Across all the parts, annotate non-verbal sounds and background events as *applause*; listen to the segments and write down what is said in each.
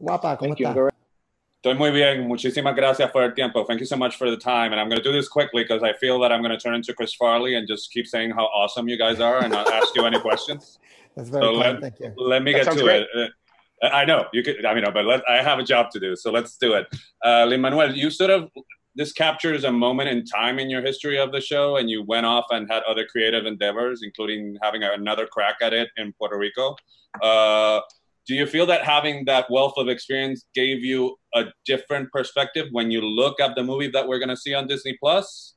Guapa, ¿cómo Thank you. Estoy muy bien. Muchísimas gracias por el tiempo. Thank you so much for the time. And I'm going to do this quickly because I feel that I'm going to turn into Chris Farley and just keep saying how awesome you guys are and not ask you any questions. *laughs* That's very So kind, let, thank you. let me That get to great. it. Uh, I know you could. I mean, but let, I have a job to do, so let's do it. Uh, Lin Manuel, you sort of this captures a moment in time in your history of the show, and you went off and had other creative endeavors, including having another crack at it in Puerto Rico. Uh, do you feel that having that wealth of experience gave you a different perspective when you look at the movie that we're going to see on Disney Plus?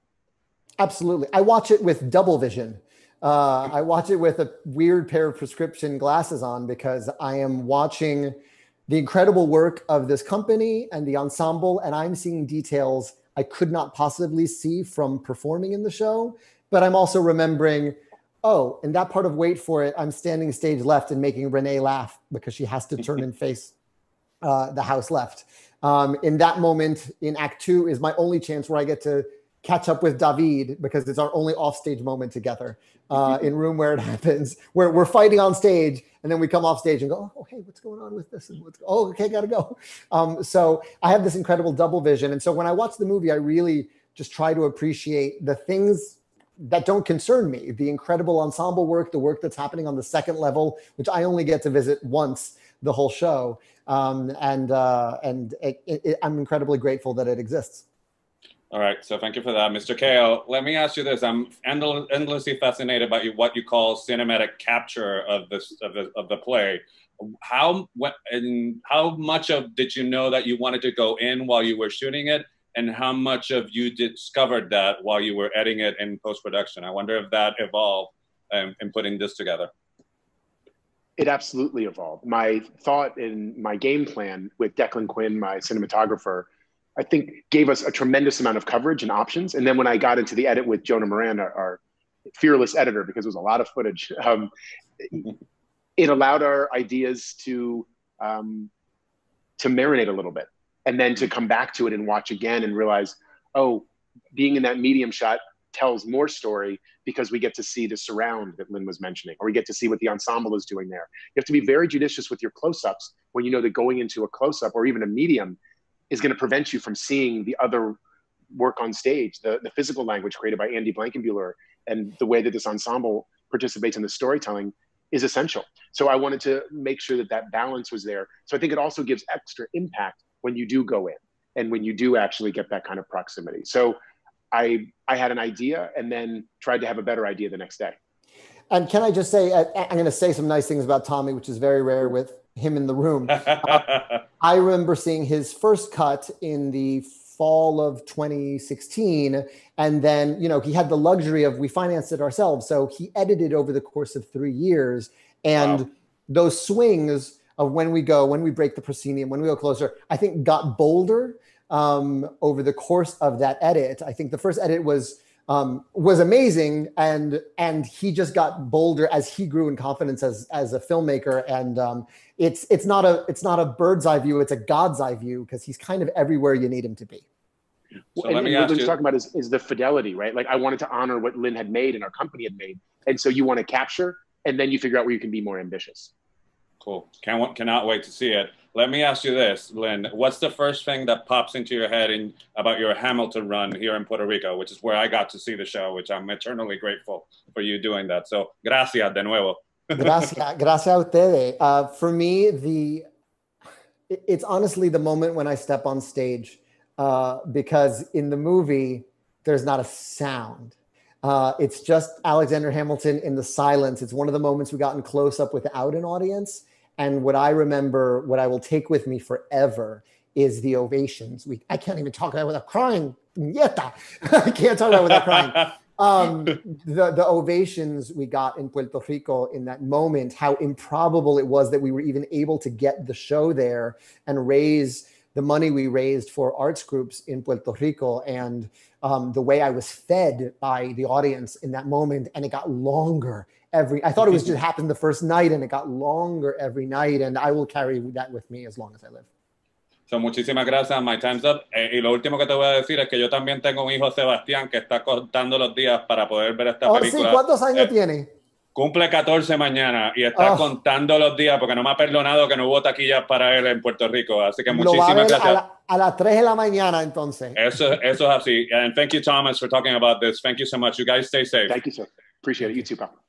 Absolutely. I watch it with double vision. Uh, I watch it with a weird pair of prescription glasses on because I am watching the incredible work of this company and the ensemble, and I'm seeing details I could not possibly see from performing in the show. But I'm also remembering, oh, in that part of Wait for It, I'm standing stage left and making Renee laugh because she has to turn *laughs* and face uh, the house left. Um, in that moment in Act Two is my only chance where I get to catch up with David because it's our only offstage moment together uh, in room where it happens, where we're fighting on stage and then we come off stage and go, oh, hey, what's going on with this? And what's, oh, okay, gotta go. *laughs* Um, so I have this incredible double vision. And so when I watch the movie, I really just try to appreciate the things that don't concern me the incredible ensemble work, the work that's happening on the second level, which I only get to visit once the whole show. Um, and uh, and it, it, I'm incredibly grateful that it exists. All right, so thank you for that, Mr. Kail. Let me ask you this: I'm endl- endlessly fascinated by what you call cinematic capture of this of the, of the play. How what and how much of did you know that you wanted to go in while you were shooting it, and how much of you discovered that while you were editing it in post production? I wonder if that evolved um, in putting this together. It absolutely evolved. My thought and my game plan with Declan Quinn, my cinematographer, I think gave us a tremendous amount of coverage and options. And then when I got into the edit with Jonah Moran, our, our fearless editor, because it was a lot of footage, *laughs* um, it allowed our ideas to um, to marinate a little bit, and then to come back to it and watch again and realize, oh, being in that medium shot tells more story because we get to see the surround that Lin was mentioning, or we get to see what the ensemble is doing there. You have to be very judicious with your close-ups when you know that going into a close-up or even a medium is going to prevent you from seeing the other work on stage, the, the physical language created by Andy Blankenbuehler, and the way that this ensemble participates in the storytelling is essential. So I wanted to make sure that that balance was there. So I think it also gives extra impact when you do go in and when you do actually get that kind of proximity. So I I had an idea and then tried to have a better idea the next day. And can I just say, I, I'm going to say some nice things about Tommy, which is very rare with him in the room. Uh, *laughs* I remember seeing his first cut in the fall of 2016. And then, you know, he had the luxury of we financed it ourselves. So he edited over the course of three years. And Wow. those swings of when we go, when we break the proscenium, when we go closer, I think got bolder um, over the course of that edit. I think the first edit was um, was amazing, and and he just got bolder as he grew in confidence as as a filmmaker. And um, it's it's not a it's not a bird's eye view; it's a God's eye view because he's kind of everywhere you need him to be. So and, let me and what ask Lin's you- talking about is, is the fidelity, right? Like I wanted to honor what Lin had made and our company had made. And so you want to capture and then you figure out where you can be more ambitious. Cool. Can't, cannot wait to see it. Let me ask you this, Lin. What's the first thing that pops into your head in, about your Hamilton run here in Puerto Rico, which is where I got to see the show, which I'm eternally grateful for you doing that. So, gracias de nuevo. *laughs* Gracias, gracias a ustedes. Uh, for me, the it's honestly the moment when I step on stage uh, because in the movie there's not a sound. Uh, it's just Alexander Hamilton in the silence. It's one of the moments we got in close up without an audience. And what I remember, what I will take with me forever, is the ovations. We I can't even talk about it without crying. Puñeta. *laughs* I can't talk about it without crying *laughs* um, the the ovations we got in Puerto Rico in that moment, how improbable it was that we were even able to get the show there and raise the money we raised for arts groups in Puerto Rico, and um, the way I was fed by the audience in that moment, and it got longer every. I thought it was *laughs* just happened the first night, and it got longer every night, and I will carry that with me as long as I live. So, muchísimas gracias. My time's up. Eh, y lo último que te voy a decir es que yo también tengo un hijo, Sebastián, que está contando los días para poder ver esta Oh, sí, película. ¿cuántos años Eh, tiene? cumple 14 mañana y está Oh. contando los días porque no me ha perdonado que no hubo taquillas para él en Puerto Rico. Así que muchísimas ver a, gracias. la- a las 3 de la mañana entonces. Eso, eso es así. And thank you, Thomas, for talking about this. Thank you so much. You guys stay safe. Thank you, sir. Appreciate it. You too, pal.